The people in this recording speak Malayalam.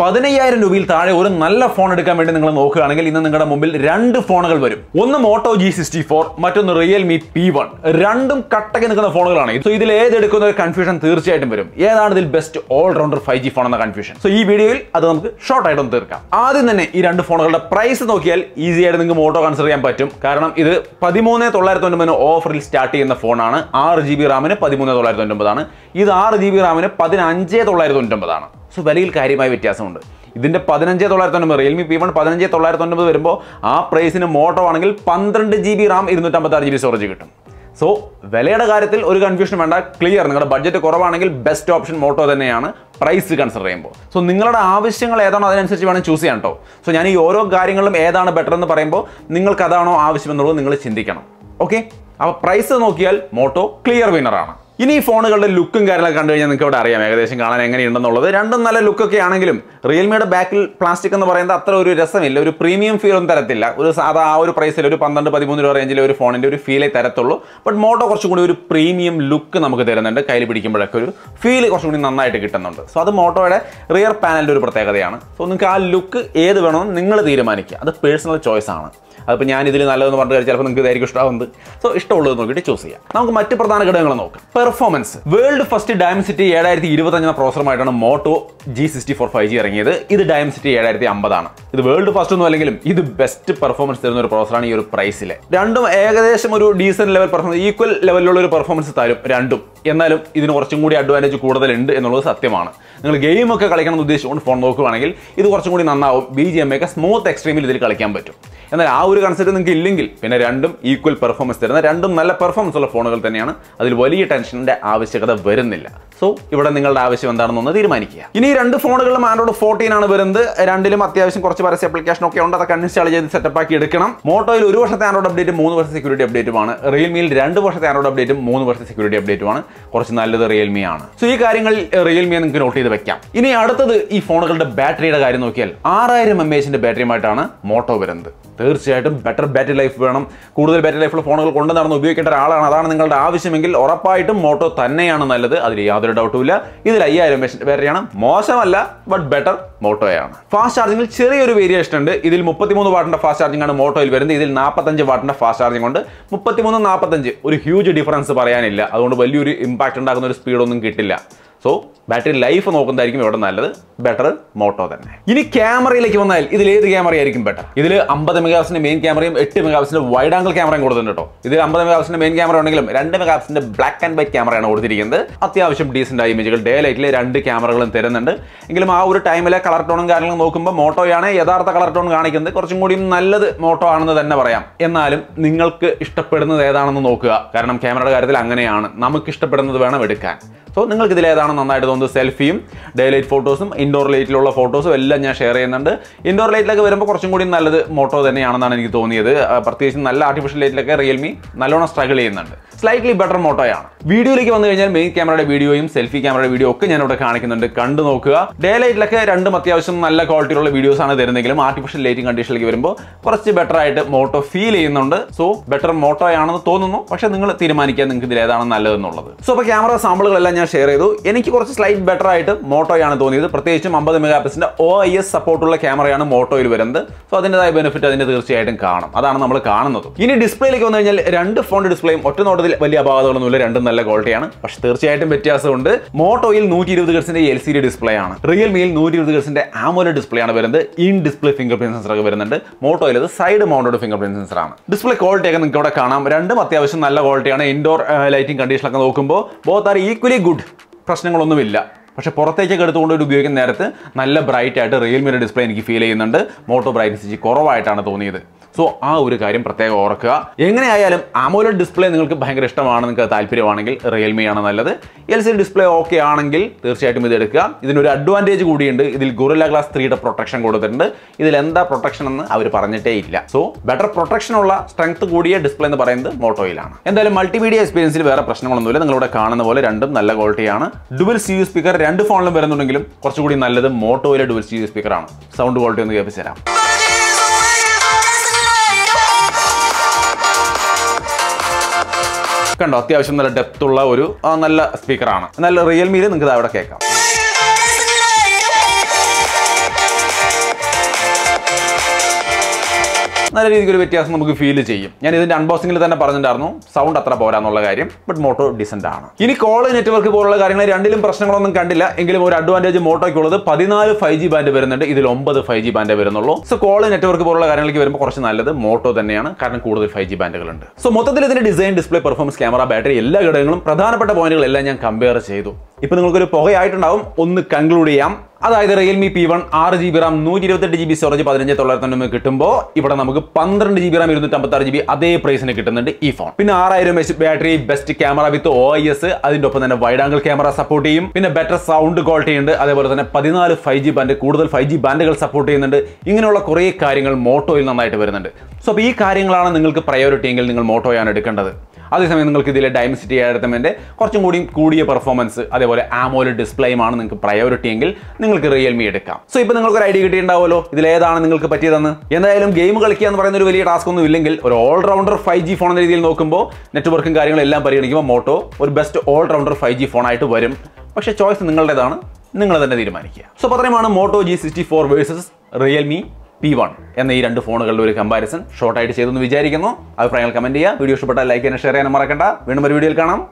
പതിനയ്യായിരം രൂപയിൽ താഴെ ഒരു നല്ല ഫോൺ എടുക്കാൻ വേണ്ടി നിങ്ങൾ നോക്കുകയാണെങ്കിൽ ഇന്ന് നിങ്ങളുടെ മുമ്പിൽ രണ്ട് ഫോണുകൾ വരും. ഒന്ന് മോട്ടോ ജി സിക്സ്റ്റി ഫോർ മറ്റൊന്ന് റിയൽമി പി വൺ രണ്ടും കട്ടക്കി നിൽക്കുന്ന ഫോണുകളാണ് സോ ഇതിൽ ഏതെടുക്കുന്ന ഒരു കൺഫ്യൂഷൻ തീർച്ചയായിട്ടും വരും. ഏതാണ് ഇതിൽ best all rounder five G phone എന്ന കൺഫ്യൂഷൻ സോ ഈ വീഡിയോയിൽ അത് നമുക്ക് ഷോർട്ട് ആയിട്ട് ഒന്ന് തീർക്കാം. ആദ്യം തന്നെ ഈ രണ്ട് ഫോണുകളുടെ പ്രൈസ് നോക്കിയാൽ ഈസി ആയിട്ട് നിങ്ങൾക്ക് മോട്ടോ കൺസിഡർ ചെയ്യാൻ പറ്റും. കാരണം ഇത് പതിമൂന്ന് തൊള്ളായിരത്തി ഒൻപതിന് ഓഫറിൽ സ്റ്റാർട്ട് ചെയ്യുന്ന ഫോണാണ് ആറ് ജി ബി റാമിന് പതിമൂന്ന് തൊള്ളായിരത്തി ഒൻപതാണ് ഇത് ആറ് ജി ബി റാമിന് പതിനഞ്ച് തൊള്ളായിരത്തി തൊണ്ണൂറ്റൊമ്പതാണ് സോ വിലയിൽ കാര്യമായ വ്യത്യാസമുണ്ട്. ഇതിന്റെ പതിനഞ്ച് തൊള്ളായിരത്തി ഒൻപത് റിയൽമി പി വൺ പതിനഞ്ച് തൊള്ളായിരത്തി ഒൻപത് വരുമ്പോൾ ആ പ്രൈസിന് മോട്ടോ ആണെങ്കിൽ പന്ത്രണ്ട് ജി ബി റാം ഇരുന്നൂറ്റമ്പത്താറ് ജി ബി സ്റ്റോറേജ് കിട്ടും. സോ വിലയുടെ കാര്യത്തിൽ ഒരു കൺഫ്യൂഷൻ വേണ്ട ക്ലിയർ നിങ്ങളുടെ ബഡ്ജറ്റ് കുറവാണെങ്കിൽ ബെസ്റ്റ് ഓപ്ഷൻ മോട്ടോ തന്നെയാണ് പ്രൈസ് കൺസിഡർ ചെയ്യുമ്പോൾ സോ നിങ്ങളുടെ ആവശ്യങ്ങൾ ഏതാണോ അതിനനുസരിച്ച് വേണം ചൂസ് ചെയ്യാൻ കേട്ടോ സോ ഞാൻ ഈ ഓരോ കാര്യങ്ങളും ഏതാണ് ബെറ്റർ എന്ന് പറയുമ്പോൾ നിങ്ങൾക്ക് അതാണോ ആവശ്യമെന്നുള്ളത് നിങ്ങൾ ചിന്തിക്കണം. ഓക്കെ അപ്പോൾ പ്രൈസ് നോക്കിയാൽ മോട്ടോ ക്ലിയർ വിന്നറാണ് ഇനി ഈ ഫോണുകളുടെ ലുക്കും കാര്യങ്ങളൊക്കെ കണ്ടു കഴിഞ്ഞാൽ നിങ്ങൾക്ക് ഇവിടെ അറിയാം ഏകദേശം കാണാൻ എങ്ങനെയുണ്ടെന്നുള്ളത്. രണ്ടും നല്ല ലുക്കൊക്കെ ആണെങ്കിലും റിയൽമിയുടെ ബാക്കിൽ പ്ലാസ്റ്റിക് എന്ന് പറയുന്നത് അത്ര ഒരു രസമില്ല. ഒരു പ്രീമിയം ഫീൽ ഒന്നും തരത്തില്ല. ഒരു സാധാ ആ ഒരു പ്രൈസിൽ ഒരു പന്ത്രണ്ട് പതിമൂന്ന് രൂപ റേഞ്ചിലെ ഒരു ഫോണിന്റെ ഒരു ഫീലേ തരത്തുള്ളൂ. ബട്ട് മോട്ടോ കുറച്ചും കൂടി ഒരു പ്രീമിയം ലുക്ക് നമുക്ക് തരുന്നുണ്ട്. കയ്യിൽ പിടിക്കുമ്പോഴൊക്കെ ഒരു ഫീൽ കുറച്ചും കൂടി നന്നായിട്ട് കിട്ടുന്നുണ്ട്. സോ അത് മോട്ടോയുടെ റിയർ പാനലിന്റെ ഒരു പ്രത്യേകതയാണ്. സോ നിങ്ങൾക്ക് ആ ലുക്ക് ഏത് വേണമെന്ന് നിങ്ങൾ തീരുമാനിക്കുക. അത് പേഴ്സണൽ ചോയ്സ് ആണ്. അതിപ്പോൾ ഞാൻ ഇതിൽ നല്ലതെന്ന് പറഞ്ഞു ചിലപ്പോൾ നിങ്ങൾക്ക് ഇതായിരിക്കും ഇഷ്ടമാവുന്നത് സോ ഇഷ്ടമുള്ളത് നോക്കിയിട്ട് ചൂസ് ചെയ്യാം. നമുക്ക് മറ്റ് പ്രധാന ഘടകങ്ങൾ നോക്കാം. പെർഫോമൻസ് വേൾഡ് ഫസ്റ്റ് ഡയമസിറ്റി ഏഴായിരത്തി ഇരുപത്തഞ്ച് എന്ന പ്രോസറുമായിട്ടാണ് Moto G sixty four five G ഇറങ്ങിയത്. ഇത് ഡയമസിറ്റി ഏഴായിരത്തി അമ്പതാണ് ഇത് വേൾഡ് ഫസ്റ്റ് ഒന്നും അല്ലെങ്കിലും ഇത് ബെസ്റ്റ് പെർഫോമൻസ് തരുന്ന ഒരു പ്രോസറാണ് ഈ ഒരു പ്രൈസിൽ രണ്ടും ഏകദേശം ഒരു ഡീസന്റ് ലെവൽ പെർഫോമൻസ് ഈക്വൽ ലെവലിലുള്ള ഒരു പെർഫോമൻസ് തരും രണ്ടും. എന്നാലും ഇതിന് കുറച്ചും കൂടി അഡ്വാന്റേജ് കൂടുതലുണ്ട് എന്നുള്ളത് സത്യമാണ്. നിങ്ങൾ ഗെയിമൊക്കെ കളിക്കണം എന്ന് ഉദ്ദേശിച്ചുകൊണ്ട് ഫോൺ നോക്കുകയാണെങ്കിൽ ഇത് കുറച്ചും കൂടി നന്നാവും. ബി ജി എം ഒക്കെ സ്മൂത്ത് എക്സ്ട്രീമിൽ ഇതിൽ കളിക്കാൻ പറ്റും. എന്നാൽ ആ ഒരു കൺസെപ്റ്റ് നിങ്ങൾക്ക് ഇല്ലെങ്കിൽ പിന്നെ രണ്ടും ഈക്വൽ പെർഫോമൻസ് തരുന്ന രണ്ടും നല്ല പെർഫോമൻസ് ഉള്ള ഫോണുകൾ തന്നെയാണ്. അതിൽ വലിയ ടെൻഷന്റെ ആവശ്യകത വരുന്നില്ല. സോ ഇവിടെ നിങ്ങളുടെ ആവശ്യം എന്താണെന്നൊന്ന് തീരുമാനിക്കുക. ഇനി രണ്ട് ഫോണുകളിലും ആൻഡ്രോയിഡ് ഫോർട്ടീൻ ആണ് വരുന്നത്. രണ്ടിലും അത്യാവശ്യം കുറച്ച് പരസ്യ ആപ്ലിക്കേഷൻ ഒക്കെ ഉണ്ട്. അതൊക്കെ ഇൻസ്റ്റാൾ ചെയ്ത് സെറ്റപ്പ് ആക്കി എടുക്കണം. മോട്ടോയിൽ ഒരു വർഷത്തെ ആൻഡ്രോയിഡ് അപ്ഡേറ്റ് മൂന്ന് വർഷത്തെ സെക്യൂരിറ്റി അപ്ഡേറ്റുമാണ് റിയൽമിയിൽ രണ്ട് വർഷത്തെ ആൻഡ്രോയിഡ് അപ്ഡേറ്റും മൂന്ന് വർഷത്തെ സെക്യൂരിറ്റി അപ്ഡേറ്റുമാണ് കുറച്ച് നല്ലത് റിയൽമി ആണ്. സോ ഈ കാര്യങ്ങൾ റിയൽമിയെ നിങ്ങൾക്ക് നോട്ട് ചെയ്ത് വെക്കാം. ഇനി അടുത്തത് ഈ ഫോണുകളുടെ ബാറ്ററിയുടെ കാര്യം നോക്കിയാൽ ആറായിരം എം എച്ചിന്റെ ബാറ്ററിയുമായിട്ടാണ് മോട്ടോ വരുന്നത്. തീർച്ചയായിട്ടും ബെറ്റർ ബാറ്ററി ലൈഫ് വേണം. കൂടുതൽ ബാറ്ററി ലൈഫുള്ള ഫോണുകൾ കൊണ്ടു നടന്ന് ഉപയോഗിക്കേണ്ട ഒരാളാണ്. അതാണ് നിങ്ങളുടെ ആവശ്യമെങ്കിൽ ഉറപ്പായിട്ടും മോട്ടോ തന്നെയാണ് നല്ലത്. അതിൽ യാതൊരു ഡൗട്ടും ഇല്ല. ഇതിൽ അയ്യായിരം ബാറ്ററിയാണ് മോശമല്ല ബട്ട് ബെറ്റർ മോട്ടോയാണ് ഫാസ്റ്റ് ചാർജിങ്ങിൽ ചെറിയൊരു വേരിയേഷൻ ഉണ്ട്. ഇതിൽ മുപ്പത്തിമൂന്ന് വാട്ടിന്റെ ഫാസ്റ്റ് ചാർജിംഗ് ആണ് മോട്ടോയിൽ വരുന്നത്. ഇതിൽ നാൽപ്പത്തഞ്ച് വാട്ടിന്റെ ഫാസ്റ്റ് ചാർജിംഗ് ഉണ്ട്. മുപ്പത്തിമൂന്ന് നാൽപ്പത്തഞ്ച് ഒരു ഹ്യൂജ് ഡിഫറൻസ് പറയാനില്ല. അതുകൊണ്ട് വലിയൊരു ഇമ്പാക്ട് ഉണ്ടാക്കുന്ന ഒരു സ്പീഡൊന്നും കിട്ടില്ല. സോ ബാറ്ററി ലൈഫ് നോക്കുന്നതായിരിക്കും ഇവിടെ നല്ലത്. ബെറ്റർ മോട്ടോ തന്നെ. ഇനി ക്യാമറയിലേക്ക് വന്നാൽ ഇതിൽ ഏത് ക്യാമറ ആയിരിക്കും ബെറ്റർ ഇതിൽ അമ്പത് മെഗാപ്സിന്റെ മെയിൻ ക്യാമറയും എട്ട് മെഗാപ്സിന്റെ വൈഡ് ആംഗിൾ ക്യാമറയും കൊടുത്തിട്ടുണ്ട് കേട്ടോ ഇതിൽ അമ്പത് മെഗാപ്സിന്റെ മെയിൻ ക്യാമറ ഉണ്ടെങ്കിലും രണ്ട് മെഗാപ്സിന്റെ ബ്ലാക്ക് ആൻഡ് വൈറ്റ് ക്യാമറയാണ് കൊടുത്തിരിക്കുന്നത്. അത്യാവശ്യം ഡീസന്റ് ആയി ഇമേജുകൾ ഡേ ലൈറ്റിൽ രണ്ട് ക്യാമറകളും തരുന്നുണ്ട്. എങ്കിലും ആ ഒരു ടൈമിലെ കളർ ടോണും കാര്യങ്ങളും നോക്കുമ്പോൾ മോട്ടോയാണ് യഥാർത്ഥ കളർ ടോൺ കാണിക്കുന്നത്. കുറച്ചും കൂടി നല്ലത് മോട്ടോ ആണെന്ന് തന്നെ പറയാം. എന്നാലും നിങ്ങൾക്ക് ഇഷ്ടപ്പെടുന്നത് ഏതാണെന്ന് നോക്കുക. കാരണം ക്യാമറയുടെ കാര്യത്തിൽ അങ്ങനെയാണ്. നമുക്ക് ഇഷ്ടപ്പെടുന്നത് വേണം എടുക്കാൻ. സോ നിങ്ങൾക്ക് ഇതിൽ ഏതാണ് നന്നായിട്ട് തോന്നുന്നത്? സെൽഫിയും ഡേ ലൈറ്റ് ഫോട്ടോസും ഇൻഡോർ ലൈറ്റിലുള്ള ഫോട്ടോസും എല്ലാം ഞാൻ ഷെയർ ചെയ്യുന്നുണ്ട്. ഇൻഡോർ ലൈറ്റിലൊക്കെ വരുമ്പോൾ കുറച്ചും കൂടി നല്ലത് മോട്ടോ തന്നെയാണെന്നാണ് എനിക്ക് തോന്നിയത്. പ്രത്യേകിച്ച് നല്ല ആർട്ടിഫിഷ്യൽ ലൈറ്റിലൊക്കെ റിയൽമി നല്ലോണം സ്ട്രഗിൾ ചെയ്യുന്നുണ്ട്. സ്ലൈറ്റ്ലി ബെറ്റർ മോട്ടോയാണ് വീഡിയോയിലേക്ക് വന്നു കഴിഞ്ഞാൽ മെയിൻ ക്യാമറയുടെ വീഡിയോയും സെൽഫി ക്യാമറയുടെ വീഡിയോ ഒക്കെ ഞാൻ ഇവിടെ കാണിക്കുന്നുണ്ട്. കണ്ടു നോക്കുക. ഡേ ലൈറ്റിലൊക്കെ രണ്ടും അത്യാവശ്യം നല്ല ക്വാളിറ്റിയുള്ള വീഡിയോസ് ആണ് തരുന്നെങ്കിലും ആർട്ടിഫിഷ്യൽ ലൈറ്റിംഗ് കണ്ടീഷനിലേക്ക് വരുമ്പോൾ കുറച്ച് ബെറ്റർ ആയിട്ട് മോട്ടോ ഫീൽ ചെയ്യുന്നുണ്ട്. സോ ബെറ്റർ മോട്ടോയാണെന്ന് തോന്നുന്നു. പക്ഷേ നിങ്ങൾ തീരുമാനിക്കാൻ നിങ്ങൾക്ക് ഇതിൽ ഏതാണ് നല്ലതെന്നുള്ളത്. സോ അപ്പോൾ ക്യാമറ സാമ്പിളുകളെല്ലാം ഞാൻ ഷെയർ ചെയ്തു. എനിക്ക് കുറച്ച് സ്ലൈറ്റ് ബെറ്റർ ആയിട്ട് മോട്ടോയാണ് തോന്നിയത്. പ്രത്യേകിച്ചും അമ്പത് മെഗാ പിക്സിന്റെ ഒ ഐ എസ് സപ്പോർട്ടുള്ള ക്യാമറയാണ് മോട്ടോയിൽ വരുന്നത്. സോ അതിന്റെതായ ബെനിഫിറ്റ് അതിന് തീർച്ചയായിട്ടും കാണും. അതാണ് നമ്മൾ കാണുന്നത്. ഇനി ഡിസ്പ്ലേയിലേക്ക് വന്നു കഴിഞ്ഞാൽ രണ്ട് ഫോണിന്റെ ഡിസ്പ്ലേയും ഒറ്റ നോട്ടത്തിൽ വലിയ അപാകതകളൊന്നുമില്ല. രണ്ടും നല്ല ക്വാളിറ്റിയാണ് പക്ഷെ തീർച്ചയായിട്ടും വ്യത്യാസമുണ്ട്. മോട്ടോയിൽ നൂറ്റി ഇരുപത് ഗർസിന്റെ എൽ സി ഡി ഡിസ്പ്ലേ ആണ്. റിയൽമിയിൽ നൂറ്റി ഇരുപത് ഗർസിന്റെ ആമോല ഡിസ്പ്ലേ ആണ് വരുന്നത്. In display finger print sensor ഒക്കെ വരുന്നുണ്ട്. മോട്ടോയിൽ അത് side mounted finger print sensor ആണ്. ഡിസ്പ്ലേ ക്വാളിറ്റി ഒക്കെ നിങ്ങൾക്ക് ഇവിടെ കാണാം. രണ്ടും അത്യാവശ്യം നല്ല ക്വാളിറ്റിയാണ് ഇൻഡോർ ലൈറ്റിംഗ് കണ്ടീഷനൊക്കെ നോക്കുമ്പോൾ ബോത്ത് ആർ ഈക്വലി ഗുഡ് പ്രശ്നങ്ങളൊന്നുമില്ല. പക്ഷേ പുറത്തേക്കൊക്കെ എടുത്തുകൊണ്ട് ഉപയോഗിക്കുന്ന നേരത്ത് നല്ല ബ്രൈറ്റ് ആയിട്ട് റിയൽമിയുടെ ഡിസ്പ്ലേ എനിക്ക് ഫീൽ ചെയ്യുന്നുണ്ട്. മോട്ടോ ബ്രൈറ്റ്നസ് കുറവായിട്ടാണ് തോന്നിയത്. സോ ആ ഒരു കാര്യം പ്രത്യേകം ഓർക്കുക. എങ്ങനെയായാലും ആമോലഡ് ഡിസ്പ്ലേ നിങ്ങൾക്ക് ഭയങ്കര ഇഷ്ടമാണ് നിങ്ങൾക്ക് താല്പര്യമാണെങ്കിൽ റിയൽമി ആണ് നല്ലത്. എൽ സി ഡിസ്പ്ലേ ഓക്കെ ആണെങ്കിൽ തീർച്ചയായിട്ടും ഇത് എടുക്കുക. ഇതിനൊരു അഡ്വാന്റേജ് കൂടിയുണ്ട്. ഇതിൽ ഗുറില്ല ഗ്ലാസ് ത്രീയുടെ പ്രൊട്ടക്ഷൻ കൊടുത്തിട്ടുണ്ട്. ഇതിൽ എന്താ പ്രൊട്ടക്ഷൻ എന്ന് അവർ പറഞ്ഞിട്ടേ ഇല്ല. സോ ബെറ്റർ പ്രൊട്ടക്ഷൻ ഉള്ള സ്ട്രെങ്ത് കൂടിയ ഡിസ്പ്ലേ എന്ന് പറയുന്നത് മോട്ടോയിലാണ് എന്തായാലും മൾട്ടിമീഡിയ എക്സ്പീരിയൻസിൽ വേറെ പ്രശ്നങ്ങളൊന്നുമില്ല. നിങ്ങളിവിടെ കാണുന്ന പോലെ രണ്ടും നല്ല ക്വാളിറ്റിയാണ് ഡുവൽ സി യു സ്പീക്കർ രണ്ട് ഫോണിലും വരുന്നുണ്ടെങ്കിലും കുറച്ചുകൂടി നല്ലത് മോട്ടോയിലെ ഡുവൽ സി യു സ്പീക്കറാണ് സൗണ്ട് ക്വാളിറ്റി ഒന്ന് കേൾപ്പിച്ചു തരാം. കണ്ടോ? അത്യാവശ്യം നല്ല ഡെപ്ത് ഉള്ള ഒരു നല്ല സ്പീക്കറാണ് എന്നാൽ റിയൽമിയിൽ നിങ്ങൾക്ക് അവിടെ കേൾക്കാം. നല്ല രീതിക്ക് ഒരു വ്യത്യാസം നമുക്ക് ഫീൽ ചെയ്യും. ഞാൻ ഇതിന്റെ അൺബോക്സിംഗിൽ തന്നെ പറഞ്ഞിട്ടുണ്ടായിരുന്നു സൗണ്ട് അത്ര പോരാന്നുള്ള കാര്യം ബട്ട് മോട്ടോ ഡിസെന്റ് ആണ്. ഇനി കോൾ നെറ്റ്വർക്ക് പോലുള്ള കാര്യങ്ങൾ രണ്ടിലും പ്രശ്നങ്ങളൊന്നും കണ്ടില്ല. എങ്കിലും ഒരു അഡ്വാന്റേജ് മോട്ടോയ്ക്കുള്ളത് പതിനാല് ഫൈവ് ജി ബാൻഡ് വരുന്നുണ്ട്. ഇതിൽ ഒമ്പത് ഫൈവ് ജി ബാൻഡ് വരുന്നുള്ളൂ. സോ കോൾ നെറ്റ്വർക്ക് പോലുള്ള കാര്യങ്ങൾക്ക് വരുമ്പോൾ കുറച്ച് നല്ലത് മോട്ടോ തന്നെയാണ്. കാരണം കൂടുതൽ ഫൈവ് ജി ബാൻഡുകളുണ്ട് സോ മൊത്തത്തിൽ ഇതിന്റെ design display performance camera battery എല്ലാ ഘടകങ്ങളും പ്രധാനപ്പെട്ട പോയിന്റുകളെല്ലാം ഞാൻ കമ്പയർ ചെയ്തു. ഇപ്പൊ നിങ്ങൾക്കൊരു പുകയായിട്ടുണ്ടാവും. ഒന്ന് കൺക്ലൂഡ് ചെയ്യാം. അതായത് റിയൽമി പി വൺ ആറ് ജി ബി റാം നൂറ്റി ഇരുപത്തെട്ട് ജി ബി സ്റ്റോറേജ് പതിനഞ്ച് തൊള്ളായിരത്തി തൊണ്ണൂറ് കിട്ടുമ്പോൾ ഇവിടെ നമുക്ക് പന്ത്രണ്ട് ജി ബി റാം ഇരുന്നൂറ്റി അമ്പത്തി ആറ് ജി ബി അതേ പ്രൈസിന് കിട്ടുന്നുണ്ട് ഈ ഫോൺ പിന്നെ ആറായിരം H battery best camera with O I S അതിന്റെ ഒപ്പം തന്നെ വൈഡ് ആംഗിൾ ക്യാമറ സപ്പോർട്ട് ചെയ്യും. പിന്നെ ബെറ്റർ സൗണ്ട് ക്വാളിറ്റി ഉണ്ട്. അതേപോലെ തന്നെ പതിനാല് ഫൈവ് ജി ബാൻഡ് കൂടുതൽ ഫൈവ് ജി ബാൻഡുകൾ സപ്പോർട്ട് ചെയ്യുന്നുണ്ട്. ഇങ്ങനെയുള്ള കുറേ കാര്യങ്ങൾ മോട്ടോയിൽ നന്നായിട്ട് വരുന്നുണ്ട്. സോ അപ്പോൾ ഈ കാര്യങ്ങളാണ് നിങ്ങൾക്ക് പ്രയോറിറ്റി എങ്കിൽ നിങ്ങൾ മോട്ടോയാണ് എടുക്കേണ്ടത്. അതേസമയം നിങ്ങൾക്ക് ഇതിലെ ഡൈമസിറ്റി എഴുത്തമെന്റെ കുറച്ചും കൂടി കൂടിയ പെർഫോമൻസ് അതേപോലെ ആമോല ഡിസ്പ്ലേയുമാണ് നിങ്ങൾക്ക് പ്രയോറിറ്റി എങ്കിൽ നിങ്ങൾക്ക് റിയൽമി എടുക്കാം. സോ ഇപ്പോൾ നിങ്ങൾക്ക് ഒരു ഐഡിയ കിട്ടിയിട്ടുണ്ടാവുമല്ലോ. ഇതിലേതാണ് നിങ്ങൾക്ക് പറ്റിയതെന്ന്. എന്തായാലും ഗെയിം കളിക്കുക എന്ന് പറയുന്ന ഒരു വലിയ ടാസ്ക് ഒന്നും ഇല്ലെങ്കിൽ ഒരു ഓൾറൗണ്ടർ ഫൈവ് ജി ഫോൺ എന്ന രീതിയിൽ നോക്കുമ്പോൾ നെറ്റ്വർക്കും കാര്യങ്ങളും എല്ലാം പരിഗണിക്കുമ്പോൾ മോട്ടോ ഒരു ബെസ്റ്റ് ഓൾറൗണ്ടർ ഫൈവ് ജി ഫോണായിട്ട് വരും. പക്ഷേ ചോയ്സ് നിങ്ങളുടേതാണ്. നിങ്ങൾ തന്നെ തീരുമാനിക്കുക. സോ പത്രമാണ് Moto G sixty four versus Realme P one എന്ന ഈ രണ്ട് ഫോണുകളുടെ ഒരു കമ്പാരിസൺ ഷോർട്ടായിട്ട് ചെയ്തെന്ന് വിചാരിക്കുന്നു. അഭിപ്രായങ്ങൾ കമന്റ് ചെയ്യുക. വീഡിയോ ഇഷ്ടപ്പെട്ടാൽ ലൈക്ക് ചെയ്യാനും ഷെയർ ചെയ്യാനും മറക്കണ്ട. വീണ്ടും ഒരു വീഡിയോയിൽ കാണാം.